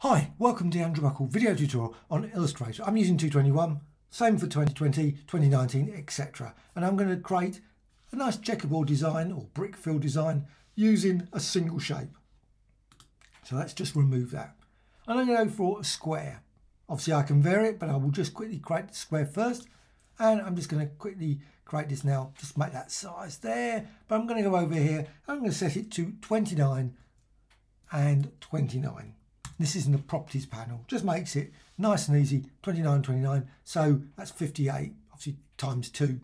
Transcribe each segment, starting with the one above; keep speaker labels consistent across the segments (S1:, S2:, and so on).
S1: Hi, welcome to the Andrew Buckle video tutorial on Illustrator. I'm using 221, same for 2020, 2019, etc. And I'm going to create a nice checkerboard design or brick fill design using a single shape. So let's just remove that. And I'm going to go for a square. Obviously I can vary it, but I will just quickly create the square first. And I'm just going to quickly create this now, just make that size there. But I'm going to go over here, I'm going to set it to 29 and 29. This is in the properties panel, just makes it nice and easy, 29, 29. So that's 58, obviously times two.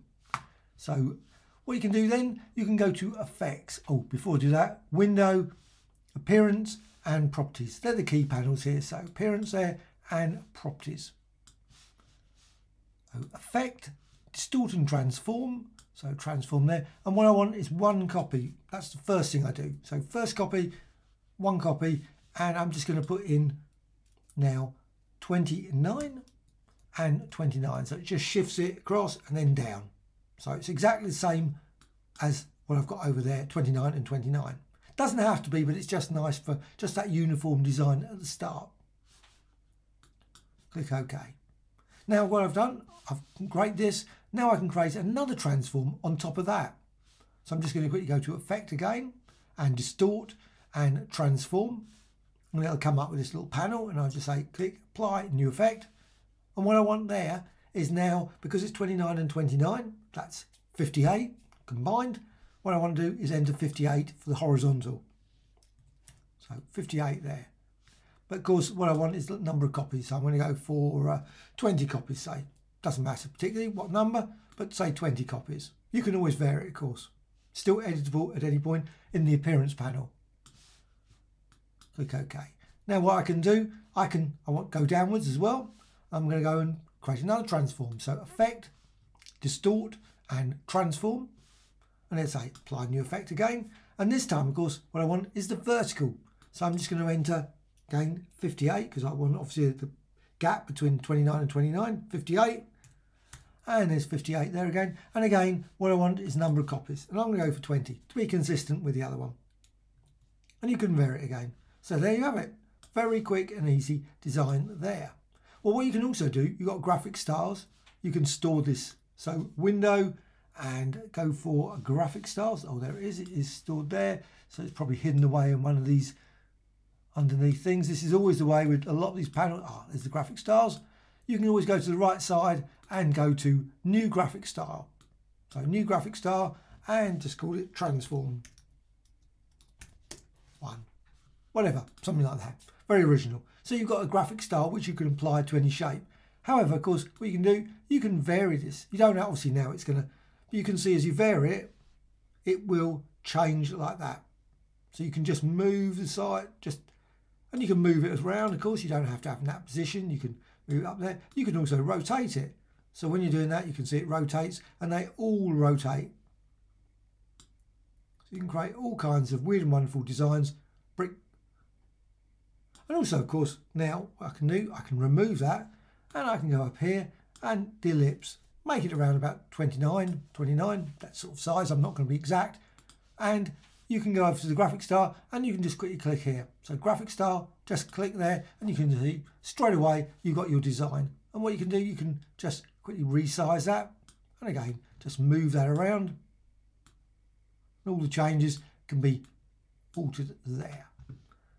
S1: So what you can do then, you can go to effects. Oh, before I do that, window, appearance and properties. They're the key panels here. So appearance there and properties. So effect, distort and transform. So transform there. And what I want is one copy. That's the first thing I do. So first copy, one copy, and I'm just going to put in now 29 and 29 so it just shifts it across and then down. So it's exactly the same as what I've got over there 29 and 29 doesn't have to be but it's just nice for just that uniform design at the start. Click OK. Now what I've done I've created this. Now I can create another transform on top of that. So I'm just going to quickly go to effect again and distort and transform and it'll come up with this little panel and I'll just say click apply new effect. And what I want there is now because it's 29 and 29 that's 58 combined what I want to do is enter 58 for the horizontal. So 58 there. But of course what I want is the number of copies. So I'm going to go for uh, 20 copies say. Doesn't matter particularly what number but say 20 copies. You can always vary it of course. Still editable at any point in the appearance panel click OK. Now what I can do, I can I want go downwards as well. I'm going to go and create another transform. So effect, distort and transform. And let's say apply new effect again. And this time, of course, what I want is the vertical. So I'm just going to enter again 58 because I want obviously the gap between 29 and 29, 58. And there's 58 there again. And again, what I want is number of copies. And I'm going to go for 20 to be consistent with the other one. And you can vary it again. So there you have it. Very quick and easy design there. Well, what you can also do, you've got graphic styles. You can store this. So window and go for graphic styles. Oh, there it is. It is stored there. So it's probably hidden away in one of these underneath things. This is always the way with a lot of these panels. Ah, oh, there's the graphic styles. You can always go to the right side and go to new graphic style. So new graphic style and just call it transform one whatever, something like that. Very original. So you've got a graphic style which you can apply to any shape. However, of course, what you can do, you can vary this. You don't obviously now it's going to, but you can see as you vary it, it will change like that. So you can just move the side, just, and you can move it around. Of course, you don't have to have in that position. You can move it up there. You can also rotate it. So when you're doing that, you can see it rotates and they all rotate. So you can create all kinds of weird and wonderful designs, brick and also, of course, now I can do, I can remove that and I can go up here and the ellipse, make it around about 29, 29, that sort of size. I'm not going to be exact. And you can go over to the graphic style and you can just quickly click here. So graphic style, just click there and you can see straight away you've got your design. And what you can do, you can just quickly resize that. And again, just move that around. And all the changes can be altered there.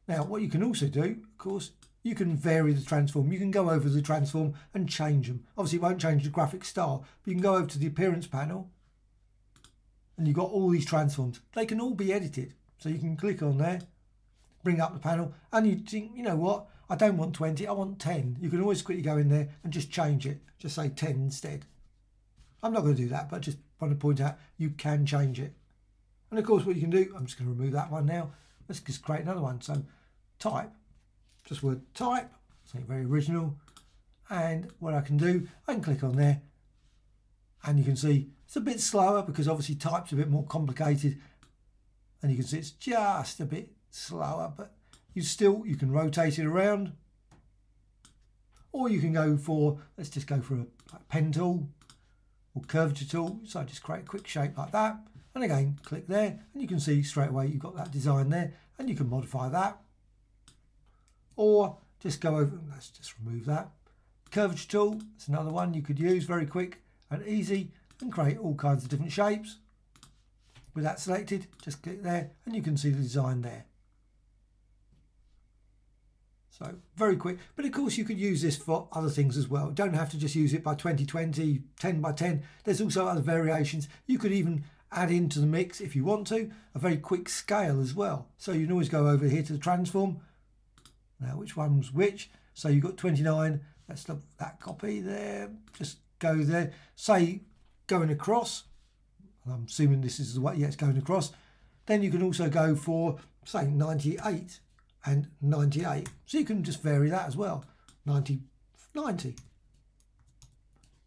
S1: Now, what you can also do, of course, you can vary the transform. You can go over the transform and change them. Obviously, it won't change the graphic style, but you can go over to the appearance panel and you've got all these transforms. They can all be edited. So you can click on there, bring up the panel, and you think, you know what, I don't want 20, I want 10. You can always quickly go in there and just change it. Just say 10 instead. I'm not going to do that, but just want to point out you can change it. And of course, what you can do, I'm just going to remove that one now. Let's just create another one. So type, just word type, something very original. And what I can do, I can click on there. And you can see it's a bit slower because obviously type's a bit more complicated. And you can see it's just a bit slower but you still you can rotate it around. Or you can go for let's just go for a pen tool or curvature tool. So I just create a quick shape like that and again click there and you can see straight away you've got that design there and you can modify that or just go over, let's just remove that. Curvature tool, it's another one you could use, very quick and easy and create all kinds of different shapes. With that selected, just click there and you can see the design there. So very quick, but of course you could use this for other things as well. Don't have to just use it by 2020, 10 by 10. There's also other variations. You could even add into the mix if you want to, a very quick scale as well. So you can always go over here to the transform. Now which one's which? So you've got 29, let's look that copy there, just go there. Say going across, I'm assuming this is the way, yeah, it's going across. Then you can also go for say 98 and 98. So you can just vary that as well. 90, 90.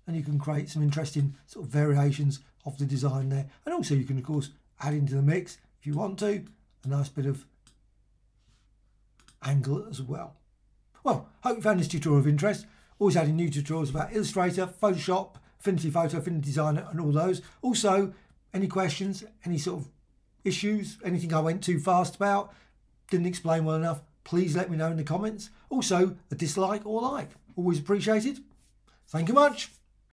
S1: And you can create some interesting sort of variations of the design there. And also you can of course add into the mix if you want to, a nice bit of angle as well. Well, hope you found this tutorial of interest. Always adding new tutorials about Illustrator, Photoshop, Affinity Photo, Affinity Designer and all those. Also, any questions, any sort of issues, anything I went too fast about, didn't explain well enough, please let me know in the comments. Also, a dislike or like, always appreciated. Thank you much.